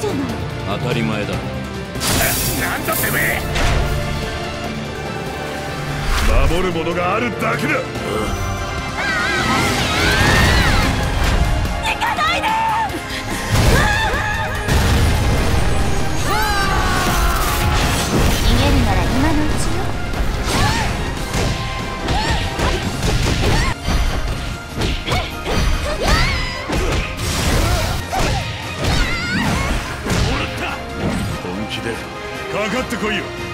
じゃない。当たり前だ。なんだてめえ。守るものがあるだけだ。行気で。かかってこいよ。